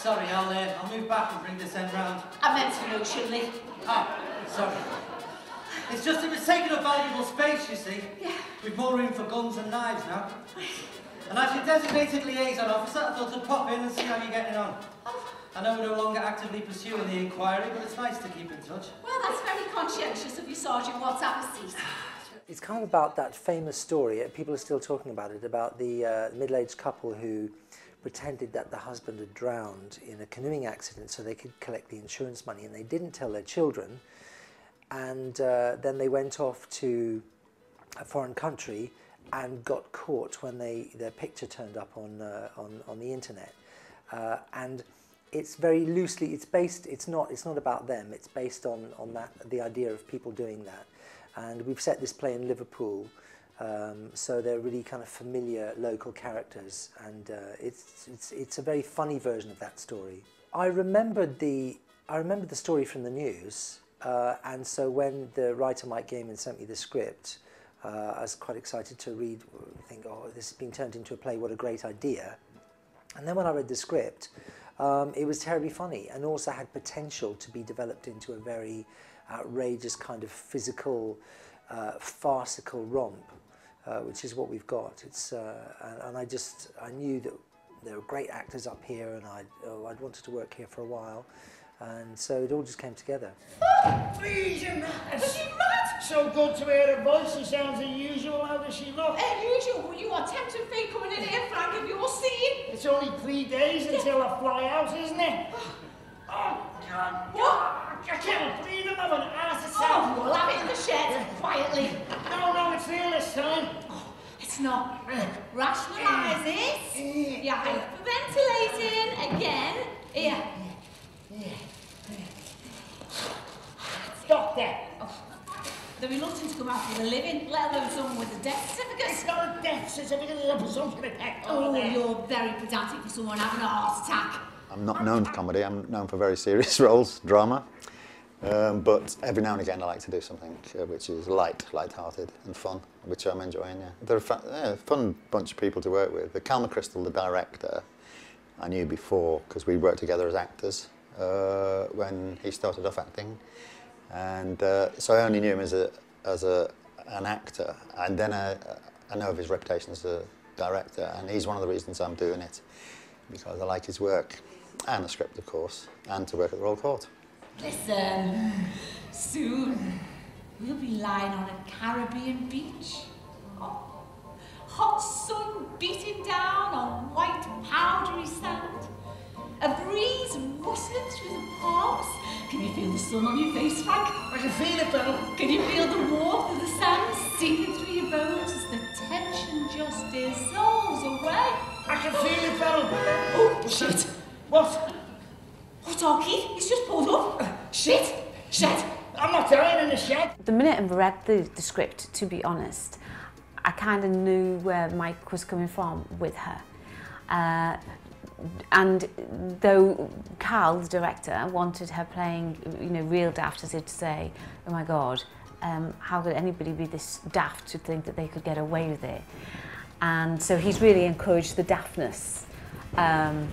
sorry, I'll, uh, I'll move back and bring this end round. I meant to know, Chimney. Ah, sorry. It's just it was taking up valuable space, you see. Yeah. We've more room for guns and knives now. And as your designated liaison officer, I thought I'd pop in and see how you're getting on. I know we're no longer actively pursuing the inquiry, but it's nice to keep in touch. Well, that's very conscientious of you, Sergeant Watts. Have a. It's kind of about that famous story, people are still talking about it, about the uh, middle-aged couple who pretended that the husband had drowned in a canoeing accident so they could collect the insurance money and they didn't tell their children. And uh, then they went off to a foreign country and got caught when they their picture turned up on uh, on on the internet. Uh, and it's very loosely it's based it's not it's not about them. It's based on on that the idea of people doing that. And we've set this play in Liverpool um, so they're really kind of familiar local characters and uh, it's it's it's a very funny version of that story I remembered the I remembered the story from the news uh, and so when the writer Mike Yeaman sent me the script, uh, I was quite excited to read, think, oh, this has been turned into a play, what a great idea. And then when I read the script, um, it was terribly funny and also had potential to be developed into a very outrageous kind of physical, uh, farcical romp, uh, which is what we've got. It's, uh, and, and I just, I knew that there were great actors up here and I'd, oh, I'd wanted to work here for a while. And so it all just came together. Oh, Please, you're mad. But you mad? So good to hear her voice. She sounds unusual. How does she look? As usual, you are tempting fate coming in here, Frank, if you're seeing. It's only three days until I fly out, isn't it? Oh, God. What? I can't breathe. I'm having an heart Oh, attack. we'll have it in the shed, quietly. No, no, it's real this time. It's not. Rationalise it. You're hyperventilating again. Here. Doctor, They're reluctant to come out for a living, let alone someone with a death certificate. it's not a death certificate, it's a presumption of death. Oh, you're very pedantic for someone having a heart attack. I'm not known for comedy, I'm known for very serious roles, drama. Um, but every now and again I like to do something uh, which is light, light-hearted and fun, which I'm enjoying, yeah. They're a fun, yeah, fun bunch of people to work with. The Cal McCrystal, the director, I knew before because we worked together as actors uh, when he started off acting. And uh, so I only knew him as, a, as a, an actor. And then I, I know of his reputation as a director, and he's one of the reasons I'm doing it, because I like his work, and the script, of course, and to work at the Royal Court. Listen, soon we'll be lying on a Caribbean beach. Oh, hot sun beating down on white powdery sand. A breeze rustling through the palms. Can you feel the sun on your face, Frank? I can feel it, though. Can you feel the warmth of the sand seeping through your bones as the tension just dissolves away? I can feel it, Beryl. Oh, shit. What? Oh, Darky, he's just pulled up. Shit. Shit. I'm not dying in the shed. The minute I read the, the script, to be honest, I kind of knew where Mike was coming from with her. Uh, and though Carl, the director, wanted her playing, you know, real daft, as to say, oh my God, um, how could anybody be this daft to think that they could get away with it? And so he's really encouraged the daftness. Um,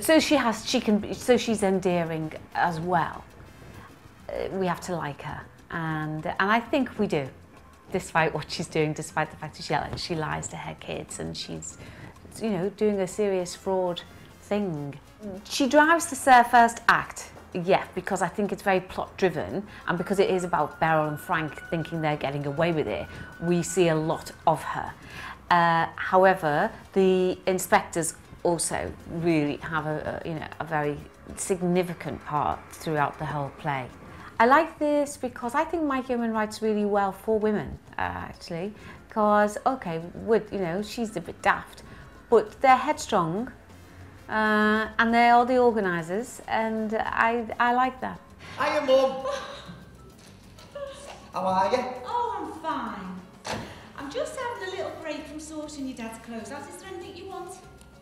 so she has, she can, so she's endearing as well. Uh, we have to like her, and and I think we do, despite what she's doing, despite the fact that she she lies to her kids and she's, you know, doing a serious fraud thing. She drives the first act, yeah, because I think it's very plot driven, and because it is about Beryl and Frank thinking they're getting away with it. We see a lot of her. Uh, however, the inspectors also really have a, a you know a very significant part throughout the whole play. I like this because I think Mike Yeaman writes really well for women, uh, actually. Because, okay, with, you know, she's a bit daft, but they're headstrong uh, and they're all the organisers, and I, I like that. Hiya, Mum. How are you? Oh, I'm fine. I'm just having a little break from sorting your dad's clothes out. Is there anything you want?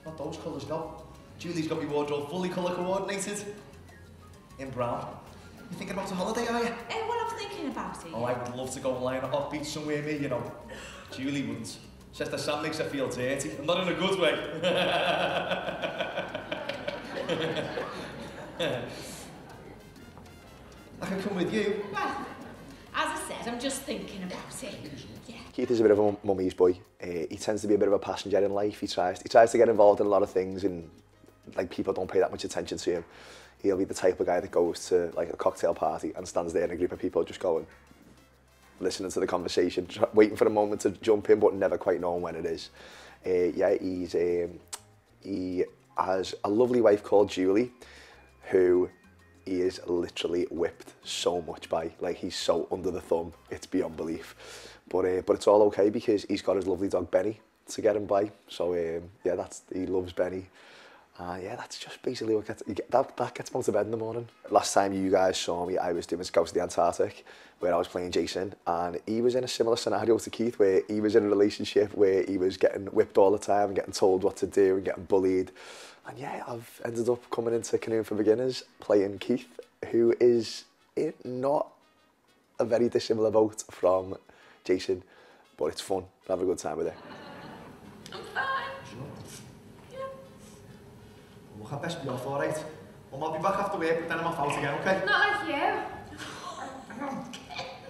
Not those colours, no. Julie's got my wardrobe fully colour coordinated. In brown. You thinking about a holiday, are you? Eh, well, I'm thinking about it. Oh, I would love to go and lie on a hot beach somewhere near, you know. Julie wouldn't. Says the sand makes her feel dirty, and not in a good way. I can come with you. Well, I'm just thinking about it. Yeah. Keith is a bit of a mummy's boy. Uh, he tends to be a bit of a passenger in life. He tries he tries to get involved in a lot of things and like people don't pay that much attention to him. He'll be the type of guy that goes to like a cocktail party and stands there in a group of people just going listening to the conversation, waiting for a moment to jump in but never quite knowing when it is. Uh, yeah, he's um, he has a lovely wife called Julie who he is literally whipped so much by. Like he's so under the thumb, it's beyond belief. But uh, but it's all okay because he's got his lovely dog Benny to get him by. So um, yeah, that's he loves Benny. Uh, yeah, that's just basically what gets, get, that, that gets me out of bed in the morning. Last time you guys saw me, I was doing Scouts of the Antarctic, where I was playing Jason, and he was in a similar scenario to Keith, where he was in a relationship where he was getting whipped all the time, and getting told what to do, and getting bullied. And yeah, I've ended up coming into Canoeing for Beginners, playing Keith, who is not a very dissimilar boat from Jason, but it's fun. Have a good time with it. I best be off, all right? Well, I'll be back after work, but then I'm off out again, okay? Not like you.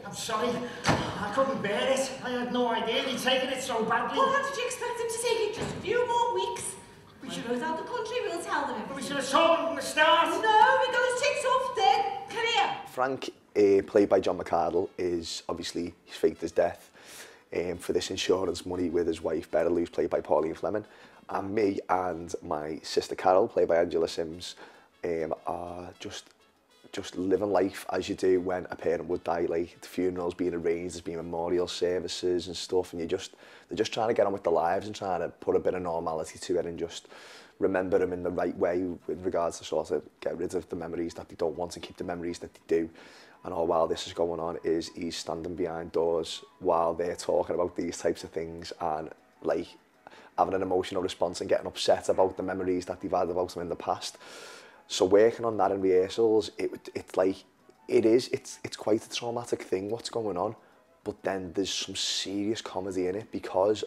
I'm sorry. I couldn't bear it. I had no idea he'd taken it so badly. Well, how did you expect him to take it? Just a few more weeks. When she goes out the country, we'll tell them We should have told him from the start. No, we got his ticks off then. Career. Frank, uh, played by John McArdle, is obviously he's faked his death um, for this insurance money with his wife Beryl, who's played by Pauline Fleming, and me and my sister Carol, played by Angela Sims, um, are just just living life as you do when a parent would die. Like the funerals being arranged, there's been memorial services and stuff, and you just they're just trying to get on with their lives and trying to put a bit of normality to it and just remember them in the right way with regards to sort of get rid of the memories that they don't want and keep the memories that they do. And all while this is going on is he's standing behind doors while they're talking about these types of things and like having an emotional response and getting upset about the memories that they've had about them in the past. So working on that in rehearsals, it it's like it is it's it's quite a traumatic thing what's going on, but then there's some serious comedy in it because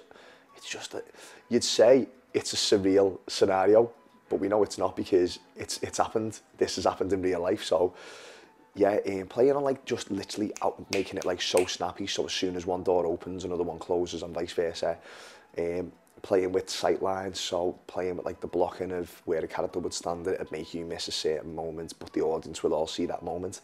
it's just a, you'd say it's a surreal scenario, but we know it's not because it's it's happened. This has happened in real life, so yeah, um, playing on like just literally out making it like so snappy. So as soon as one door opens, another one closes, and vice versa. Um, playing with sight lines, so playing with like the blocking of where a character would stand, it'd make you miss a certain moment, but the audience will all see that moment.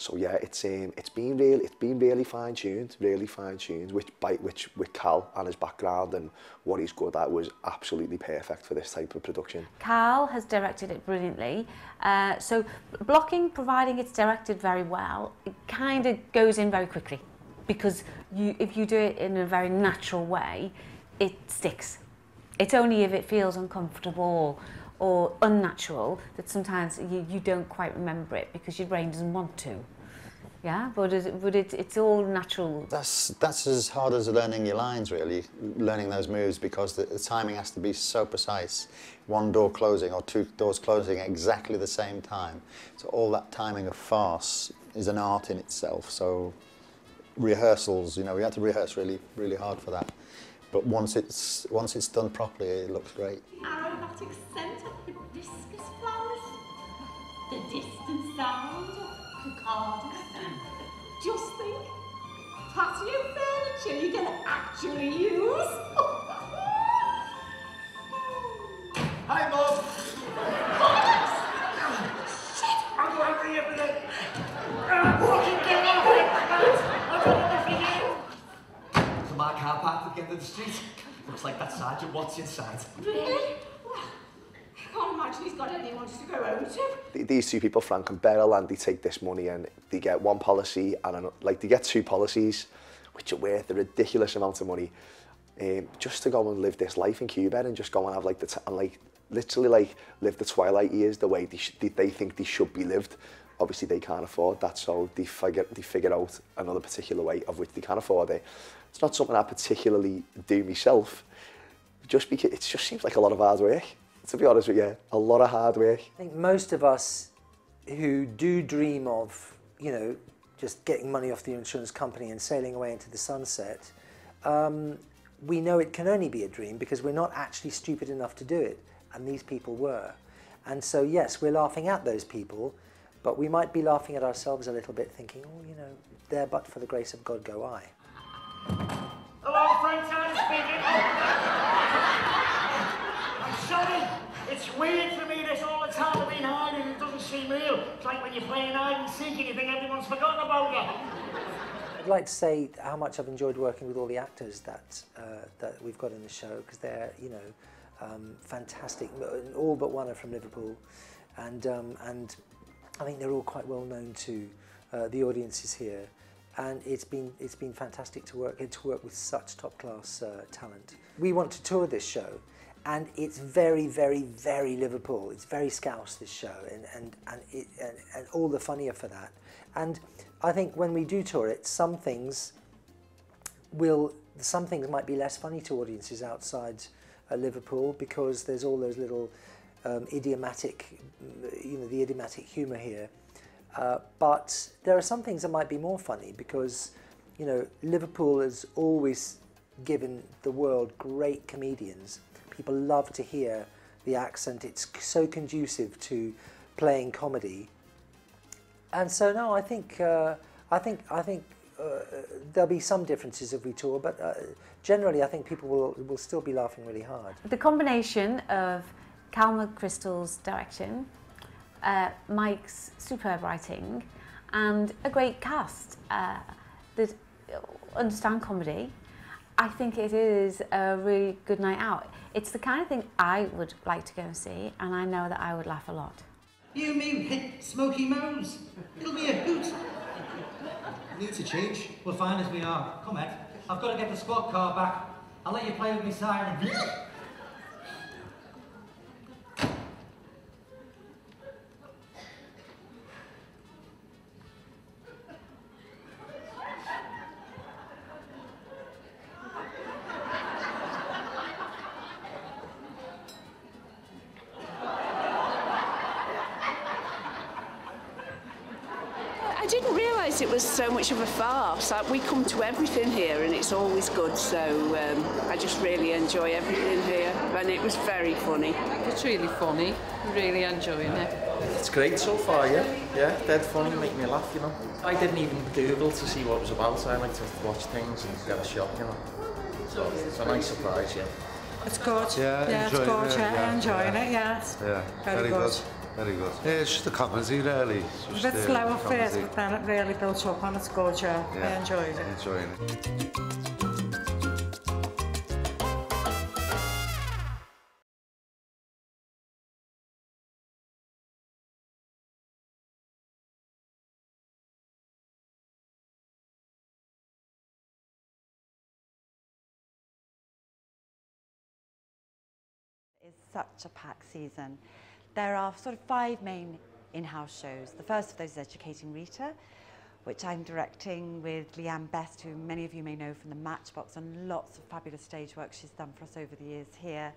So yeah, it's um, it's been really it's been really fine tuned, really fine tuned. Which by which with Cal and his background and what he's good at was absolutely perfect for this type of production. Cal has directed it brilliantly. Uh, so blocking, providing it's directed very well, it kind of goes in very quickly because you, if you do it in a very natural way, it sticks. It's only if it feels uncomfortable or unnatural that sometimes you, you don't quite remember it because your brain doesn't want to. Yeah, but, it, but it, it's all natural. That's that's as hard as learning your lines, really. Learning those moves because the, the timing has to be so precise. One door closing or two doors closing at exactly the same time. So all that timing of farce is an art in itself. So rehearsals, you know, we had to rehearse really, really hard for that. But once it's once it's done properly, it looks great. Aromatic scent of hibiscus flowers. The distant sound of cicadas. Just think, patio furniture you can actually use. Hi, Mum. I'm going to you with it. Ah, fucking get off it. I've got enough of you. There's a marked car parked at the end of the street. Looks like that Sergeant Watts inside. really? Well, I can't imagine he's got anyone to go home to. These two people, Frank and Beryl, and they take this money and they get one policy and an, like they get two policies, which are worth a ridiculous amount of money, um, just to go and live this life in Cuba and just go and have like the t- and like literally like live the twilight years the way they, sh- they, they think they should be lived. Obviously, they can't afford that, so they figure they figure out another particular way of which they can afford it. It's not something I particularly do myself, just because it just seems like a lot of hard work. To be honest with you, a lot of hard work. I think most of us who do dream of, you know, just getting money off the insurance company and sailing away into the sunset, um, we know it can only be a dream because we're not actually stupid enough to do it. And these people were. And so, yes, we're laughing at those people, but we might be laughing at ourselves a little bit, thinking, oh, you know, there but for the grace of God go I. Tyler speaking. I'm sorry. It's weird for me this all the time being hiding. It doesn't seem real. It's like when you're playing hide and seek and you think everyone's forgotten about you. I'd like to say how much I've enjoyed working with all the actors that uh, that we've got in the show because they're you know um, fantastic. All but one are from Liverpool, and um, and I think they're all quite well known to uh, the audiences here. And it's been it's been fantastic to work to work with such top class uh, talent. We want to tour this show, and it's very very very Liverpool. It's very Scouse this show, and and and, it, and and all the funnier for that. And I think when we do tour it, some things will some things might be less funny to audiences outside uh, Liverpool because there's all those little um, idiomatic, you know, the idiomatic humour here. Uh, but there are some things that might be more funny because, you know, Liverpool has always given the world great comedians. People love to hear the accent. It's so conducive to playing comedy. And so, no, I think, uh, I think, I think uh, there'll be some differences if we tour, but uh, generally, I think people will will still be laughing really hard. The combination of Cal McCrystal's direction, uh, Mike's superb writing, and a great cast uh, that understand comedy, I think it is a really good night out. It's the kind of thing I would like to go and see, and I know that I would laugh a lot. You mean hit Smoky Mounds? It'll be a hoot. Need to change. We're fine as we are. Come, Ed. I've got to get the squad car back. I'll let you play with me siren. So much of a farce. Like, we come to everything here and it's always good, so um, I just really enjoy everything here. And it was very funny. It's really funny. Really enjoying it. It's great so far, yeah. Yeah, dead funny, make me laugh, you know. I didn't even Google to see what it was about. I like to watch things and get a shock, you know. So it's a nice surprise, yeah. It's good. Yeah, yeah it's enjoying good. yeah, yeah, enjoying yeah. it. Yeah. Yeah, Very very, good. good. Very good. Yeah, it's just the comedy, really. It's A just, bit uh, slow at first, but then it really built up and it's good. Yeah, I enjoyed it. Enjoying it. is such a packed season. There are sort of five main in-house shows. The first of those is Educating Rita, which I'm directing with Leanne Best, who many of you may know from the Matchbox and lots of fabulous stage work she's done for us over the years here.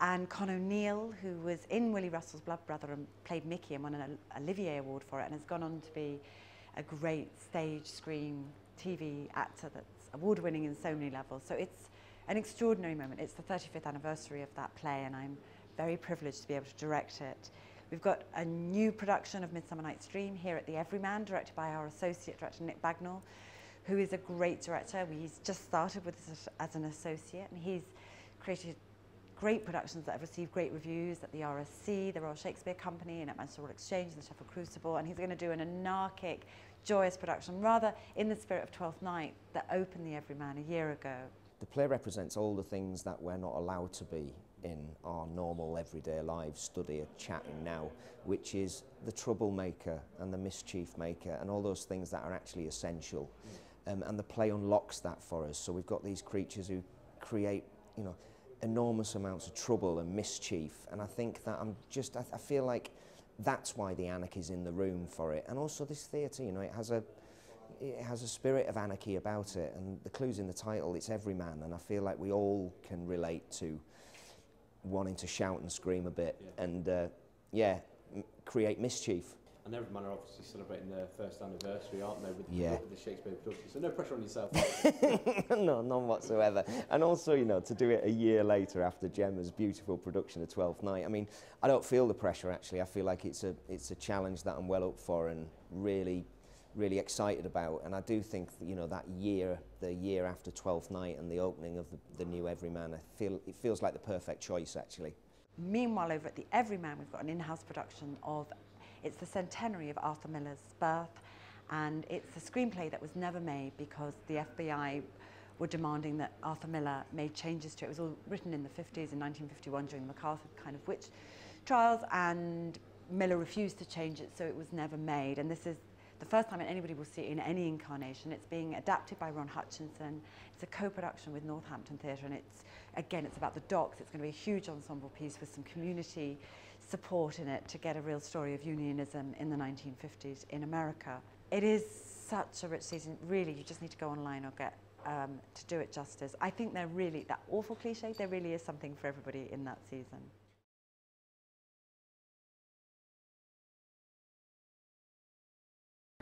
And Con O'Neill, who was in Willy Russell's Blood Brother and played Mickey and won an Olivier Award for it and has gone on to be a great stage, screen, TV actor that's award-winning in so many levels. So it's an extraordinary moment. It's the 35th anniversary of that play and I'm very privileged to be able to direct it. We've got a new production of Midsummer Night's Dream here at the Everyman, directed by our associate director Nick Bagnall, who is a great director. He's just started with us as an associate and he's created great productions that have received great reviews at the RSC, the Royal Shakespeare Company, and at Manchester Royal Exchange, and the Sheffield Crucible, and he's going to do an anarchic, joyous production, rather in the spirit of Twelfth Night, that opened the Everyman a year ago. The play represents all the things that we're not allowed to be in our normal everyday lives, study or chatting now, which is the troublemaker and the mischief maker and all those things that are actually essential. Um, and the play unlocks that for us. So we've got these creatures who create, you know, enormous amounts of trouble and mischief. And I think that I'm just, I, I feel like that's why the anarchy's in the room for it. And also this theatre, you know, it has a, it has a spirit of anarchy about it and the clues in the title it's every man and I feel like we all can relate to wanting to shout and scream a bit yeah. and uh, yeah, create mischief. And everyone are obviously celebrating their first anniversary, aren't they, with, yeah. the, the Shakespeare production? So no pressure on yourself. no, none whatsoever. And also, you know, to do it a year later after Gemma's beautiful production, of Twelfth Night. I mean, I don't feel the pressure actually. I feel like it's a it's a challenge that I'm well up for, and really really excited about. And I do think, that, you know, that year, the year after Twelfth Night and the opening of the, the new Everyman, I feel it feels like the perfect choice actually. Meanwhile, over at the Everyman, we've got an in-house production of, it's the centenary of Arthur Miller's birth, and it's a screenplay that was never made because the FBI were demanding that Arthur Miller made changes to it. It was all written in the 50s, in 1951, during the McCarthy kind of witch trials, and Miller refused to change it, so it was never made. And this is the first time anybody will see it in any incarnation. It's being adapted by Ron Hutchinson. It's a co-production with Northampton Theatre, and it's again, it's about the docks. It's going to be a huge ensemble piece with some community support in it to get a real story of unionism in the 1950s in America. It is such a rich season. Really, you just need to go online or get um, to do it justice. I think they're really that awful cliche. There really is something for everybody in that season.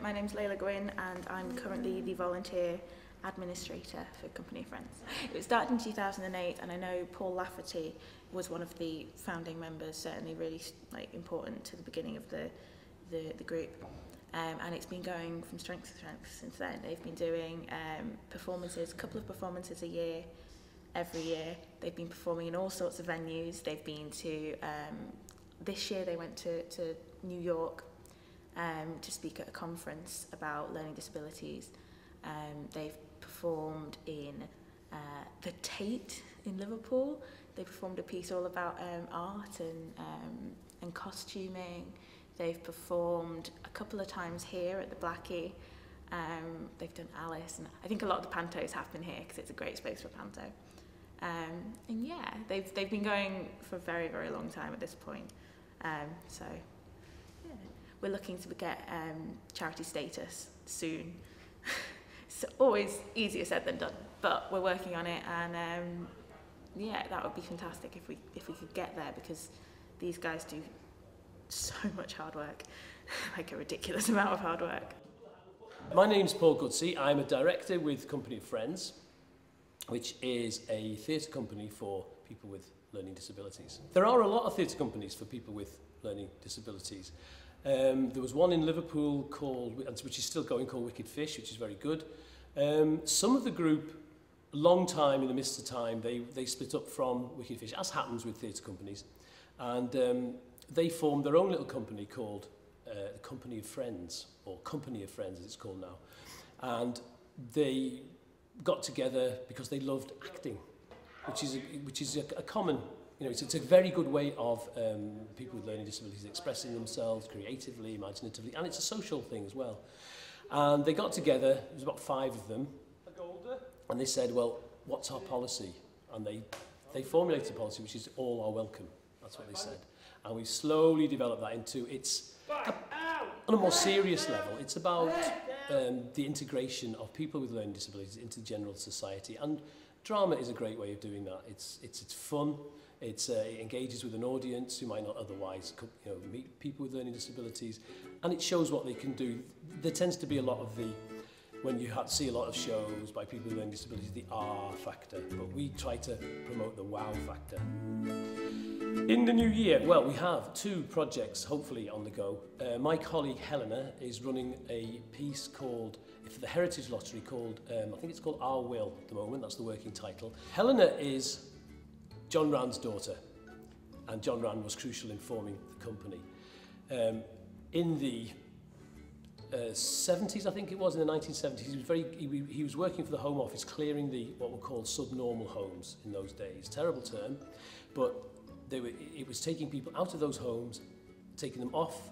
My name's Layla Gwyn and I'm currently the volunteer administrator for Company of Friends. It was started in 2008 and I know Paul Lafferty was one of the founding members, certainly really like important to the beginning of the, the, the group. Um, and it's been going from strength to strength since then. They've been doing um, performances, a couple of performances a year, every year. They've been performing in all sorts of venues. They've been to, um, this year they went to, to New York um, to speak at a conference about learning disabilities. Um, they've performed in uh, the Tate in Liverpool. They performed a piece all about um, art and, um, and costuming. They've performed a couple of times here at the Black-E. Um, they've done Alice, and I think a lot of the pantos happen here because it's a great space for panto. Um, and yeah, they've, they've been going for a very, very long time at this point. Um, so we're looking to get um, charity status soon. it's always easier said than done, but we're working on it, and um, yeah, that would be fantastic if we if we could get there because these guys do so much hard work, like a ridiculous amount of hard work. My name's Paul Goodsey. I'm a director with Company of Friends, which is a theatre company for people with learning disabilities. There are a lot of theatre companies for people with learning disabilities. Um, there was one in Liverpool called, which is still going, called Wicked Fish, which is very good. Um, some of the group, a long time in the midst of time, they, they split up from Wicked Fish, as happens with theatre companies. And um, they formed their own little company called uh, the Company of Friends, or Company of Friends as it's called now. And they got together because they loved acting, which is a, which is a, a common you know, it's, it's a very good way of um, people with learning disabilities expressing themselves creatively, imaginatively, and it's a social thing as well. And they got together, there was about five of them, and they said, well, what's our policy? And they, they formulated a policy which is all are welcome. That's what they said. And we slowly developed that into its, a, on a more serious level, it's about um, the integration of people with learning disabilities into general society. And drama is a great way of doing that. It's, it's, it's fun. Uh, it engages with an audience who might not otherwise you know, meet people with learning disabilities, and it shows what they can do. There tends to be a lot of the, when you see a lot of shows by people with learning disabilities, the R factor, but we try to promote the wow factor. In the new year, well, we have two projects hopefully on the go. Uh, my colleague Helena is running a piece called, for the Heritage Lottery called, um, I think it's called Our Will at the moment, that's the working title. Helena is John Rand's daughter, and John Rand was crucial in forming the company. Um, in the uh, 70s, I think it was, in the 1970s, he was, very, he, he was working for the Home Office, clearing the what were called subnormal homes in those days. Terrible term, but they were, it was taking people out of those homes, taking them off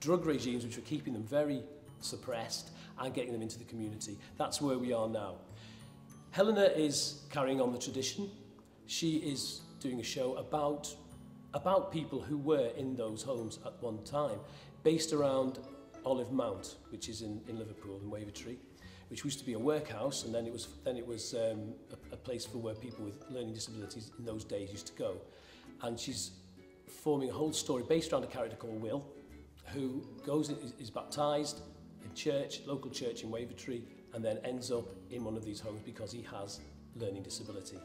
drug regimes which were keeping them very suppressed and getting them into the community. That's where we are now. Helena is carrying on the tradition. She is doing a show about, about people who were in those homes at one time, based around Olive Mount, which is in, in Liverpool, in Wavertree, which used to be a workhouse, and then it was, then it was um, a, a place for where people with learning disabilities in those days used to go. And she's forming a whole story based around a character called Will, who goes in, is, is baptised in church, local church in Wavertree, and then ends up in one of these homes because he has learning disability.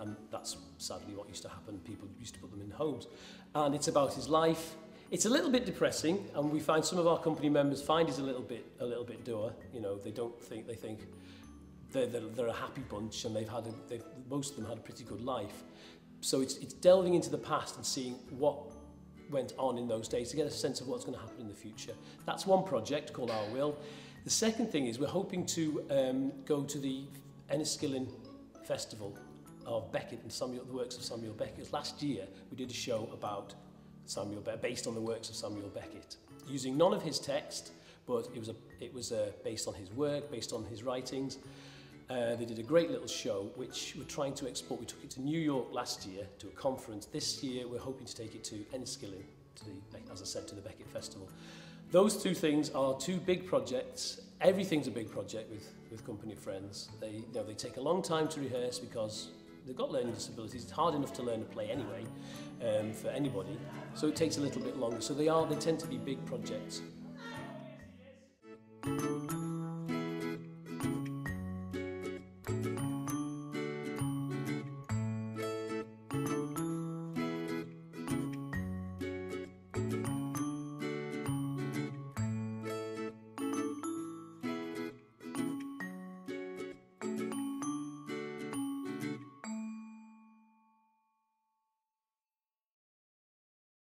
And that's sadly what used to happen. People used to put them in homes. And it's about his life. It's a little bit depressing, and we find some of our company members find it a little bit a little bit dour. You know, they don't think they think they're, they're, they're a happy bunch, and they've had a, they've, most of them had a pretty good life. So it's it's delving into the past and seeing what went on in those days to get a sense of what's going to happen in the future. That's one project called Our Will. The second thing is we're hoping to um, go to the Enniskillen Festival of Beckett and Samuel, the works of Samuel Beckett. Last year we did a show about Samuel Beckett, based on the works of Samuel Beckett, using none of his text, but it was, a, it was uh, based on his work, based on his writings. Uh, they did a great little show which we're trying to export. We took it to New York last year to a conference. This year we're hoping to take it to Enniskillen, to the, as I said, to the Beckett Festival. Those two things are two big projects. Everything's a big project with, with Company of Friends. They, you know, they take a long time to rehearse because they've got learning disabilities. It's hard enough to learn to play anyway um, for anybody, so it takes a little bit longer. So they are they tend to be big projects.